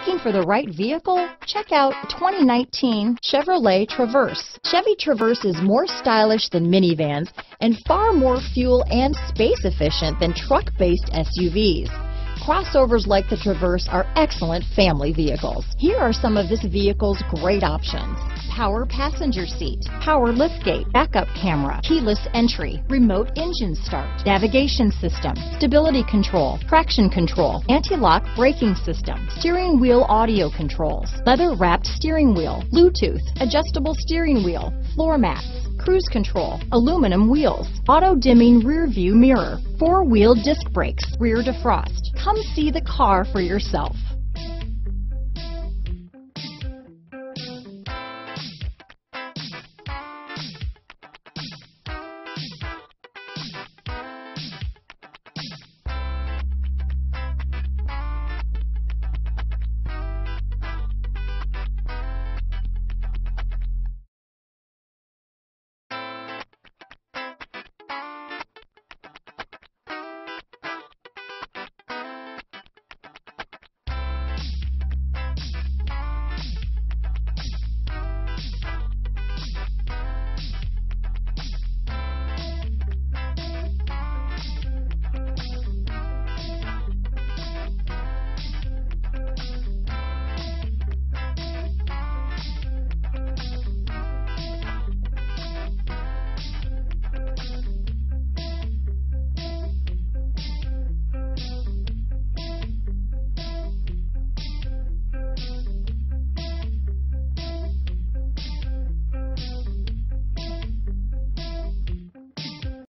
Looking for the right vehicle? Check out 2019 Chevrolet Traverse. Chevy Traverse is more stylish than minivans and far more fuel and space efficient than truck-based SUVs. Crossovers like the Traverse are excellent family vehicles. Here are some of this vehicle's great options. Power passenger seat, power liftgate, backup camera, keyless entry, remote engine start, navigation system, stability control, traction control, anti-lock braking system, steering wheel audio controls, leather wrapped steering wheel, Bluetooth, adjustable steering wheel, floor mats, cruise control, aluminum wheels, auto-dimming rear view mirror, four-wheel disc brakes, rear defrost. Come see the car for yourself.